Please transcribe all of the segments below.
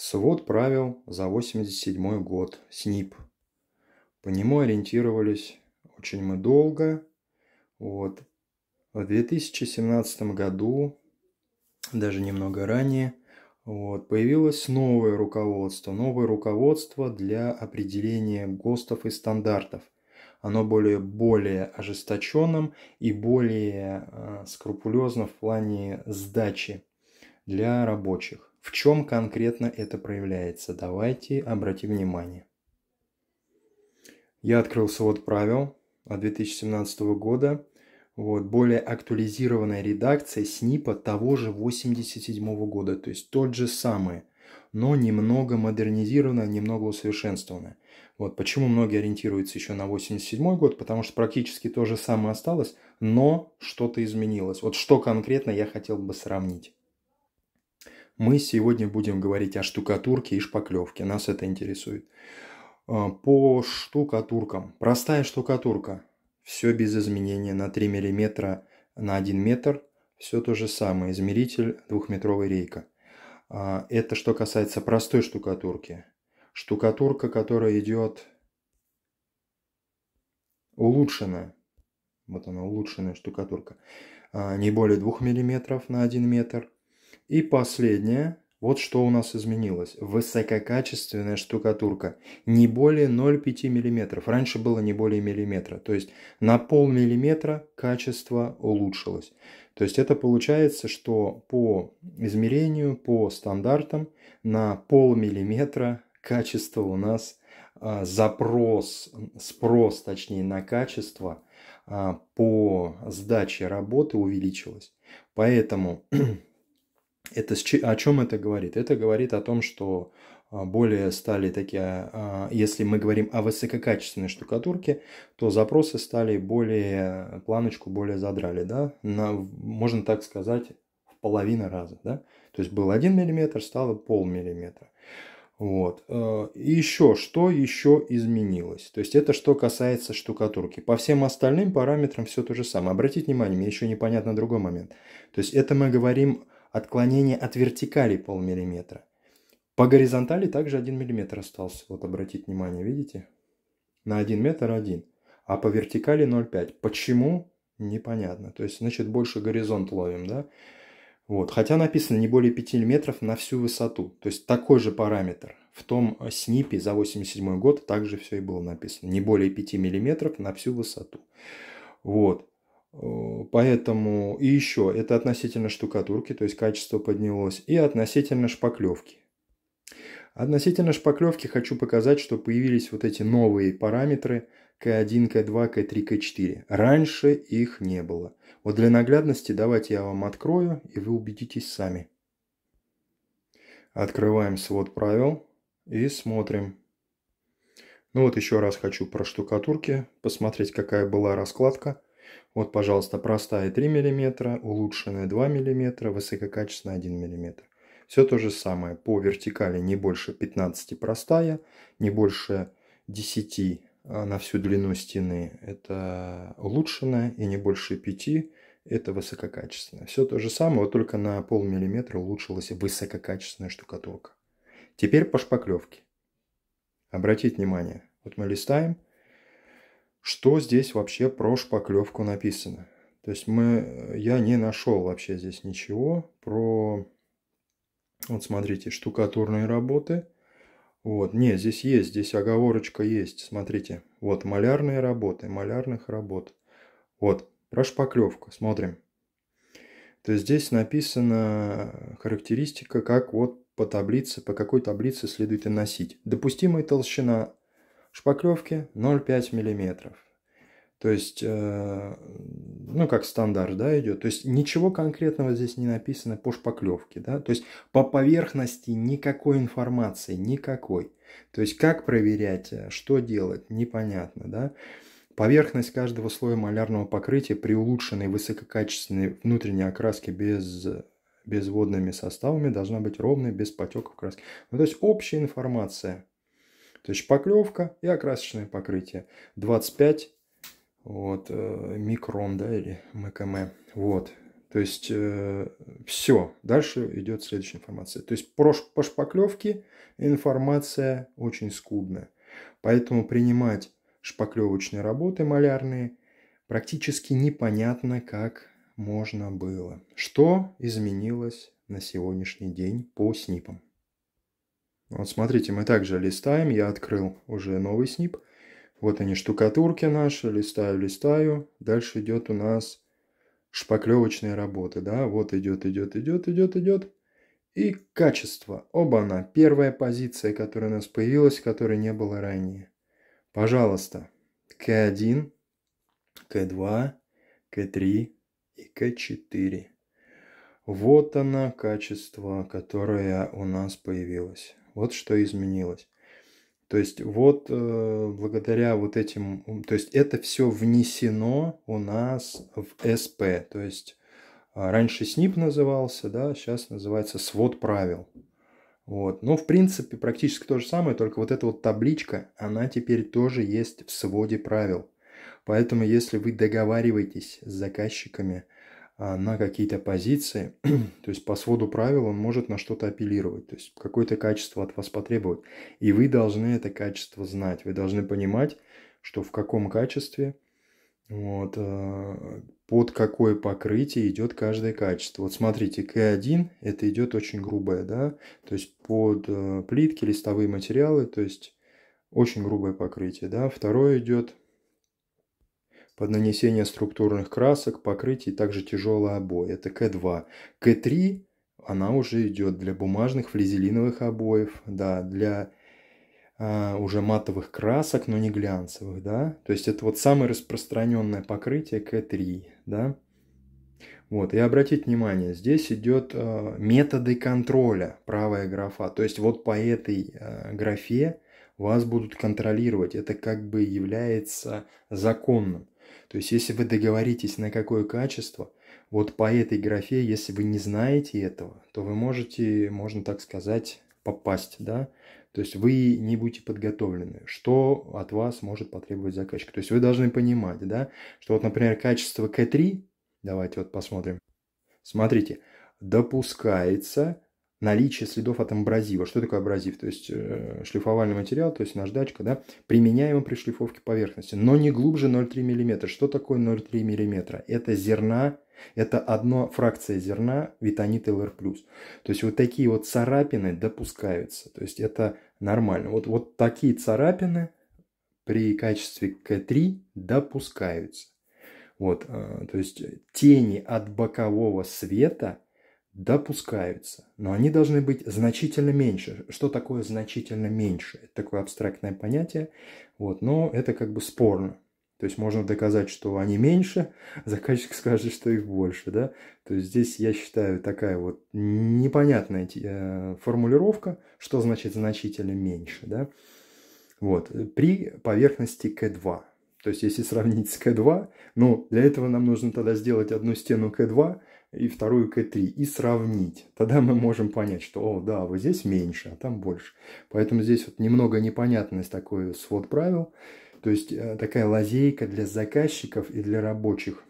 Свод правил за 87 год, СНИП. По нему ориентировались очень мы долго. Вот. В 2017 году, даже немного ранее, вот, появилось новое руководство. Новое руководство для определения ГОСТов и стандартов. Оно более, более ожесточенным и более э, скрупулезно в плане сдачи для рабочих. В чем конкретно это проявляется? Давайте обратим внимание. Я открыл свод правил от 2017 года. Вот, более актуализированная редакция СНИПа того же 87 года, то есть тот же самый, но немного модернизированная, немного усовершенствованная. Вот почему многие ориентируются еще на 87 год, потому что практически то же самое осталось, но что-то изменилось. Вот что конкретно я хотел бы сравнить. Мы сегодня будем говорить о штукатурке и шпаклевке. Нас это интересует. А, по штукатуркам. Простая штукатурка. Все без изменения на 3 мм на 1 метр. Все то же самое. Измеритель двухметровая рейка. А, это что касается простой штукатурки. Штукатурка, которая идет улучшенная. Вот она, улучшенная штукатурка. А, не более 2 мм на 1 метр. И последнее, вот что у нас изменилось. Высококачественная штукатурка. Не более 0,5 мм. Раньше было не более миллиметра. То есть на полмиллиметра качество улучшилось. То есть это получается, что по измерению, по стандартам на полмиллиметра качество у нас а, запрос, спрос точнее на качество а, по сдаче работы увеличилось. Поэтому Это о чем это говорит? Это говорит о том, что а, более стали такие, а, если мы говорим о высококачественной штукатурке, то запросы стали более, планочку более задрали, да, на, можно так сказать, в половину раза, да, то есть был 1 мм, стало полмиллиметра. Вот. Э, и еще, что еще изменилось? То есть это что касается штукатурки. По всем остальным параметрам все то же самое. Обратите внимание, мне еще непонятно другой момент. То есть это мы говорим отклонение от вертикали полмиллиметра. По горизонтали также 1 мм остался. Вот обратите внимание, видите? На 1 метр 1. А по вертикали 0,5. Почему? Непонятно. То есть, значит, больше горизонт ловим, да? Вот. Хотя написано не более 5 мм на всю высоту. То есть, такой же параметр. В том СНИПе за 87 год также все и было написано. Не более 5 мм на всю высоту. Вот. Э, поэтому и еще это относительно штукатурки, то есть качество поднялось, и относительно шпаклевки. Относительно шпаклевки хочу показать, что появились вот эти новые параметры К1, К2, К3, К4. Раньше их не было. Вот для наглядности давайте я вам открою, и вы убедитесь сами. Открываем свод правил и смотрим. Ну вот еще раз хочу про штукатурки, посмотреть, какая была раскладка. Вот, пожалуйста, простая 3 мм, улучшенная 2 мм, высококачественная 1 мм. Все то же самое. По вертикали не больше 15 простая, не больше 10 а, на всю длину стены это улучшенная, и не больше 5 это высококачественная. Все то же самое, вот только на полмиллиметра улучшилась высококачественная штукатурка. Теперь по шпаклевке. Обратите внимание, вот мы листаем – что здесь вообще про шпаклевку написано. То есть мы, я не нашел вообще здесь ничего про, вот смотрите, штукатурные работы. Вот, не, здесь есть, здесь оговорочка есть, смотрите. Вот, малярные работы, малярных работ. Вот, про шпаклевку, смотрим. То есть здесь написана характеристика, как вот по таблице, по какой таблице следует и носить. Допустимая толщина шпаклевки 0,5 мм. То есть, э, ну, как стандарт, да, идет. То есть, ничего конкретного здесь не написано по шпаклевке, да. То есть, по поверхности никакой информации, никакой. То есть, как проверять, э, что делать, непонятно, да. Поверхность каждого слоя малярного покрытия при улучшенной высококачественной внутренней окраске без безводными составами должна быть ровной, без потеков краски. Ну, то есть общая информация то есть шпаклевка и окрасочное покрытие. 25 вот, э, микрон, да, или МКМ. Вот. То есть э, все. Дальше идет следующая информация. То есть по, по шпаклевке информация очень скудная. Поэтому принимать шпаклевочные работы малярные практически непонятно, как можно было. Что изменилось на сегодняшний день по снипам? Вот смотрите, мы также листаем. Я открыл уже новый снип. Вот они штукатурки наши. Листаю, листаю. Дальше идет у нас шпаклевочные работы. Да, вот идет, идет, идет, идет, идет. И качество. Оба-на. Первая позиция, которая у нас появилась, которой не было ранее. Пожалуйста. К1, К2, К3 и К4. Вот оно качество, которое у нас появилось. Вот что изменилось. То есть вот э, благодаря вот этим, то есть это все внесено у нас в СП. То есть а, раньше СНИП назывался, да, сейчас называется свод правил. Вот. Ну, в принципе, практически то же самое, только вот эта вот табличка, она теперь тоже есть в своде правил. Поэтому, если вы договариваетесь с заказчиками – на какие-то позиции, то есть по своду правил он может на что-то апеллировать, то есть какое-то качество от вас потребовать. И вы должны это качество знать, вы должны понимать, что в каком качестве, вот, а, под какое покрытие идет каждое качество. Вот смотрите, К1 это идет очень грубое, да, то есть под а, плитки, листовые материалы, то есть очень грубое покрытие, да. Второе идет под нанесение структурных красок, покрытий, также тяжелые обои. Это К2. К3 она уже идет для бумажных флизелиновых обоев, да, для а, уже матовых красок, но не глянцевых, да. То есть это вот самое распространенное покрытие К3, да. Вот, и обратите внимание, здесь идет э, методы контроля, правая графа. То есть вот по этой э, графе вас будут контролировать. Это как бы является законным. То есть, если вы договоритесь на какое качество, вот по этой графе, если вы не знаете этого, то вы можете, можно так сказать, попасть, да? То есть вы не будете подготовлены, что от вас может потребовать заказчик. То есть вы должны понимать, да, что вот, например, качество К3, давайте вот посмотрим. Смотрите, допускается наличие следов от амбразива. Что такое абразив? То есть э, шлифовальный материал, то есть наждачка, да, применяемый при шлифовке поверхности, но не глубже 0,3 мм. Что такое 0,3 мм? Это зерна, это одна фракция зерна витонит ЛР+. То есть вот такие вот царапины допускаются. То есть это нормально. Вот, вот такие царапины при качестве К3 допускаются. Вот, э, то есть тени от бокового света – допускаются, но они должны быть значительно меньше. Что такое значительно меньше? Это такое абстрактное понятие, вот, но это как бы спорно. То есть можно доказать, что они меньше, заказчик скажет, что их больше, да. То есть здесь, я считаю, такая вот непонятная э, формулировка, что значит значительно меньше, да. Вот, при поверхности К2. То есть если сравнить с К2, ну, для этого нам нужно тогда сделать одну стену К2, и вторую К3 и сравнить. Тогда мы можем понять, что, о, да, вот здесь меньше, а там больше. Поэтому здесь вот немного непонятность такой свод правил. То есть э, такая лазейка для заказчиков и для рабочих.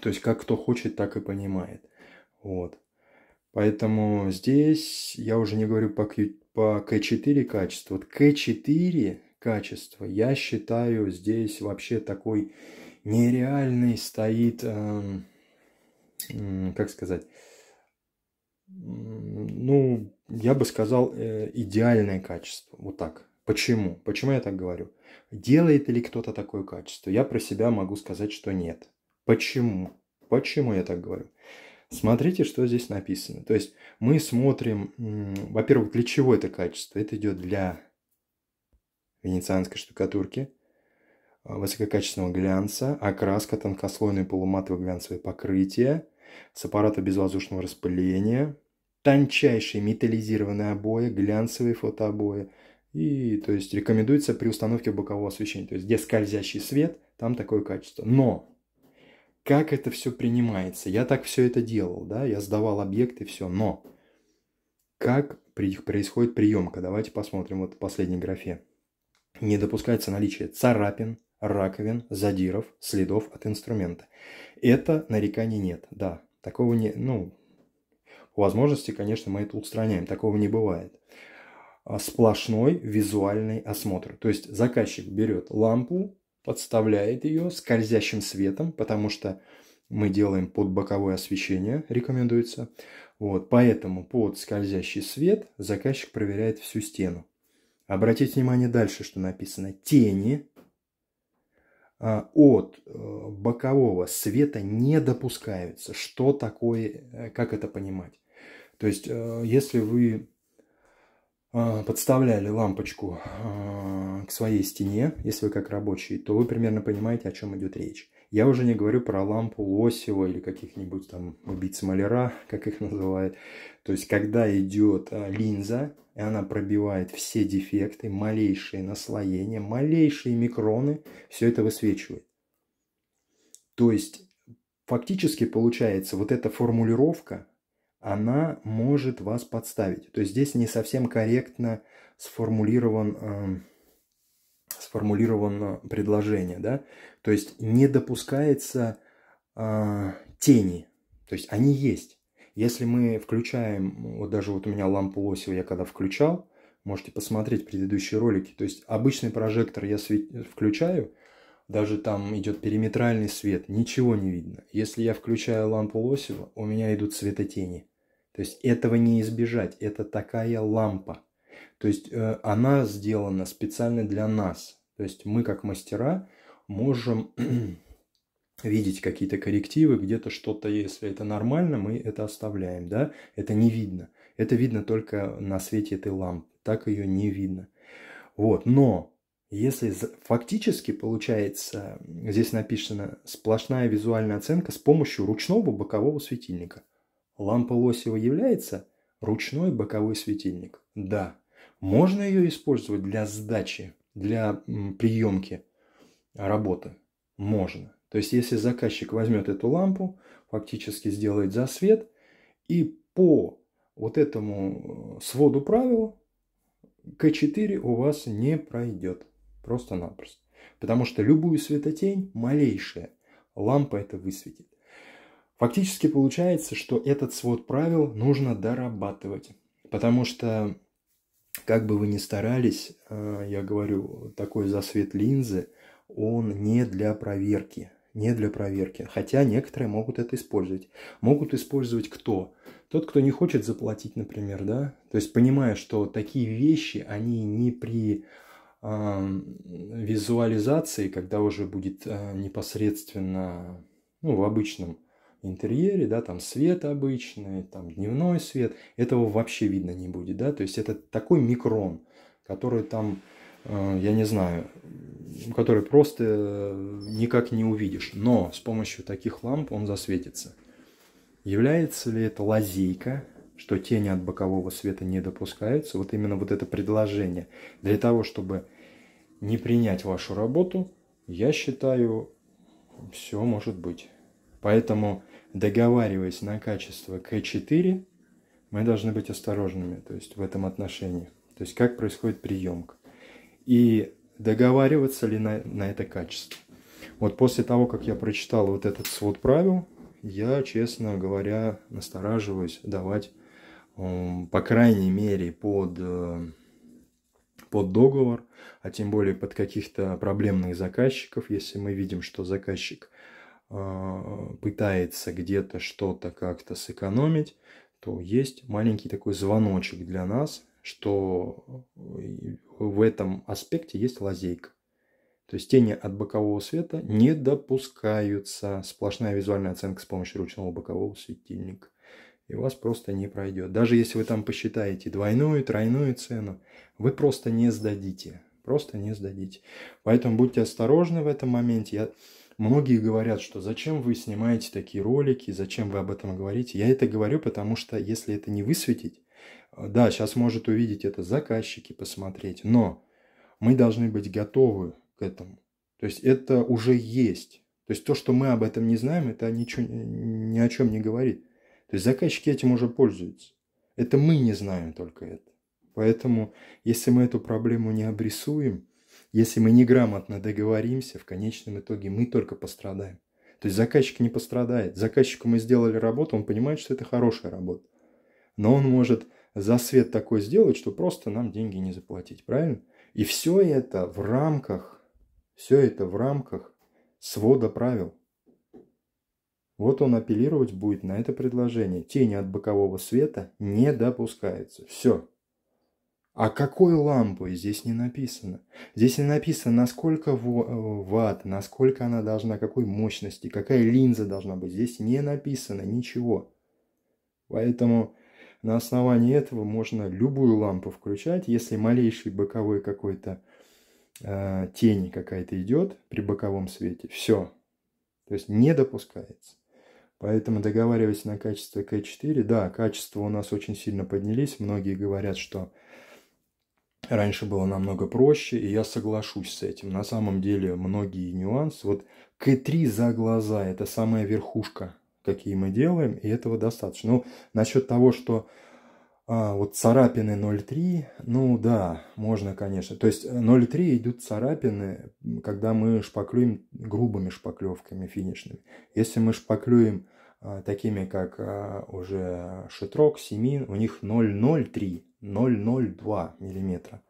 То есть как кто хочет, так и понимает. Вот. Поэтому здесь я уже не говорю по, Q, по К4 качеству. Вот К4 качество я считаю здесь вообще такой нереальный стоит... Эм, как сказать, ну, я бы сказал, э, идеальное качество. Вот так. Почему? Почему я так говорю? Делает ли кто-то такое качество? Я про себя могу сказать, что нет. Почему? Почему я так говорю? Смотрите, что здесь написано. То есть мы смотрим, во-первых, для чего это качество? Это идет для венецианской штукатурки, а, высококачественного глянца, окраска, тонкослойное полуматовое глянцевое покрытие с аппарата безвоздушного распыления, тончайшие металлизированные обои, глянцевые фотообои. И, то есть, рекомендуется при установке бокового освещения. То есть, где скользящий свет, там такое качество. Но, как это все принимается? Я так все это делал, да, я сдавал объекты, все, но как происходит приемка? Давайте посмотрим вот в последней графе. Не допускается наличие царапин, раковин, задиров, следов от инструмента. Это нареканий нет, да. Такого не, ну, по возможности, конечно, мы это устраняем. Такого не бывает. А сплошной визуальный осмотр. То есть заказчик берет лампу, подставляет ее скользящим светом, потому что мы делаем под боковое освещение, рекомендуется. Вот, поэтому под скользящий свет заказчик проверяет всю стену. Обратите внимание дальше, что написано. Тени от э, бокового света не допускаются. Что такое, э, как это понимать? То есть, э, если вы подставляли лампочку к своей стене, если вы как рабочий, то вы примерно понимаете, о чем идет речь. Я уже не говорю про лампу Лосева или каких-нибудь там убийц маляра, как их называют. То есть, когда идет а, линза, и она пробивает все дефекты, малейшие наслоения, малейшие микроны, все это высвечивает. То есть, фактически получается, вот эта формулировка, она может вас подставить. То есть, здесь не совсем корректно сформулирован... Сформулировано предложение, да, то есть не допускается э, тени, то есть они есть. Если мы включаем, вот даже вот у меня лампу Лосева я когда включал, можете посмотреть предыдущие ролики, то есть обычный прожектор я свет... включаю, даже там идет периметральный свет, ничего не видно. Если я включаю лампу Лосева, у меня идут светотени. То есть этого не избежать, это такая лампа. То есть э, она сделана специально для нас. То есть мы как мастера можем видеть какие-то коррективы, где-то что-то, если это нормально, мы это оставляем, да, это не видно. Это видно только на свете этой лампы, так ее не видно. Вот, но если фактически получается, здесь написано сплошная визуальная оценка с помощью ручного бокового светильника. Лампа Лосева является ручной боковой светильник. Да, можно ее использовать для сдачи, для приемки работы? Можно. То есть, если заказчик возьмет эту лампу, фактически сделает засвет, и по вот этому э, своду правил К4 у вас не пройдет. Просто-напросто. Потому что любую светотень, малейшая, лампа это высветит. Фактически получается, что этот свод правил нужно дорабатывать. Потому что как бы вы ни старались, э, я говорю, такой засвет линзы, он не для проверки. Не для проверки. Хотя некоторые могут это использовать. Могут использовать кто? Тот, кто не хочет заплатить, например, да? То есть понимая, что такие вещи, они не при э, визуализации, когда уже будет э, непосредственно, ну, в обычном интерьере, да, там свет обычный, там дневной свет, этого вообще видно не будет, да, то есть это такой микрон, который там, э, я не знаю, который просто э, никак не увидишь, но с помощью таких ламп он засветится. Является ли это лазейка, что тени от бокового света не допускаются? Вот именно вот это предложение. Для того, чтобы не принять вашу работу, я считаю, все может быть. Поэтому, договариваясь на качество К4, мы должны быть осторожными, то есть в этом отношении. То есть как происходит приемка. И договариваться ли на, на это качество. Вот после того, как я прочитал вот этот свод правил, я, честно говоря, настораживаюсь давать, по крайней мере, под, э, под договор, а тем более под каких-то проблемных заказчиков, если мы видим, что заказчик пытается где-то что-то как-то сэкономить, то есть маленький такой звоночек для нас, что в этом аспекте есть лазейка. То есть тени от бокового света не допускаются. Сплошная визуальная оценка с помощью ручного бокового светильника. И у вас просто не пройдет. Даже если вы там посчитаете двойную, тройную цену, вы просто не сдадите. Просто не сдадите. Поэтому будьте осторожны в этом моменте. Я Многие говорят, что зачем вы снимаете такие ролики, зачем вы об этом говорите. Я это говорю, потому что если это не высветить, э, да, сейчас может увидеть это заказчики, посмотреть, но мы должны быть готовы к этому. То есть это уже есть. То есть то, что мы об этом не знаем, это ничего, ни о чем не говорит. То есть заказчики этим уже пользуются. Это мы не знаем только это. Поэтому, если мы эту проблему не обрисуем, если мы неграмотно договоримся, в конечном итоге мы только пострадаем. То есть заказчик не пострадает. Заказчику мы сделали работу, он понимает, что это хорошая работа. Но он может за свет такой сделать, что просто нам деньги не заплатить, правильно? И все это в рамках, все это в рамках свода правил. Вот он апеллировать будет на это предложение. Тени от бокового света не допускается. Все. А какой лампой здесь не написано? Здесь не написано, насколько э, ватт, насколько она должна, какой мощности, какая линза должна быть. Здесь не написано ничего. Поэтому на основании этого можно любую лампу включать, если малейший боковой какой-то э, тень какая-то идет при боковом свете. Все. То есть не допускается. Поэтому договариваясь на качество К4, да, качество у нас очень сильно поднялись. Многие говорят, что раньше было намного проще, и я соглашусь с этим. На самом деле многие нюансы. Вот К3 за глаза – это самая верхушка, какие мы делаем, и этого достаточно. Ну, насчет того, что а, вот царапины 0,3, ну да, можно, конечно. То есть 0,3 идут царапины, когда мы шпаклюем грубыми шпаклевками финишными. Если мы шпаклюем а, такими, как а, уже шитрок, семин, у них 0,03, 0,02 миллиметра.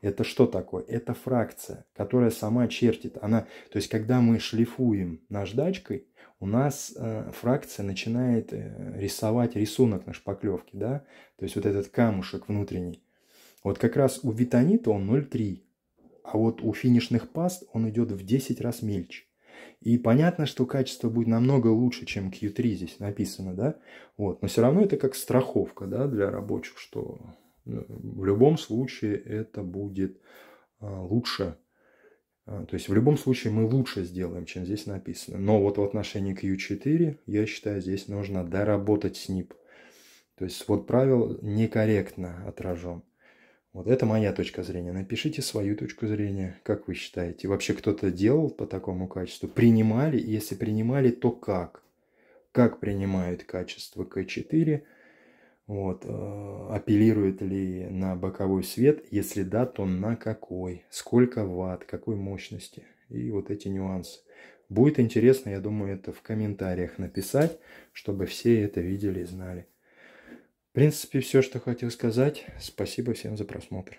Это что такое? Это фракция, которая сама чертит. Она, то есть, когда мы шлифуем наждачкой, у нас э, фракция начинает э, рисовать рисунок на шпаклевке, да, то есть вот этот камушек внутренний. Вот как раз у витонита он 0,3, а вот у финишных паст он идет в 10 раз мельче. И понятно, что качество будет намного лучше, чем Q3 здесь написано, да, вот, но все равно это как страховка, да, для рабочих, что в любом случае это будет а, лучше, а, то есть в любом случае мы лучше сделаем, чем здесь написано. Но вот в отношении к U4, я считаю, здесь нужно доработать SNP. То есть свод правил некорректно отражен. Вот это моя точка зрения. Напишите свою точку зрения, как вы считаете. Вообще кто-то делал по такому качеству? Принимали? Если принимали, то как? Как принимают качество К4? Вот, э, апеллирует ли на боковой свет? Если да, то на какой? Сколько ватт? Какой мощности? И вот эти нюансы. Будет интересно, я думаю, это в комментариях написать, чтобы все это видели и знали. В принципе, все, что хотел сказать. Спасибо всем за просмотр.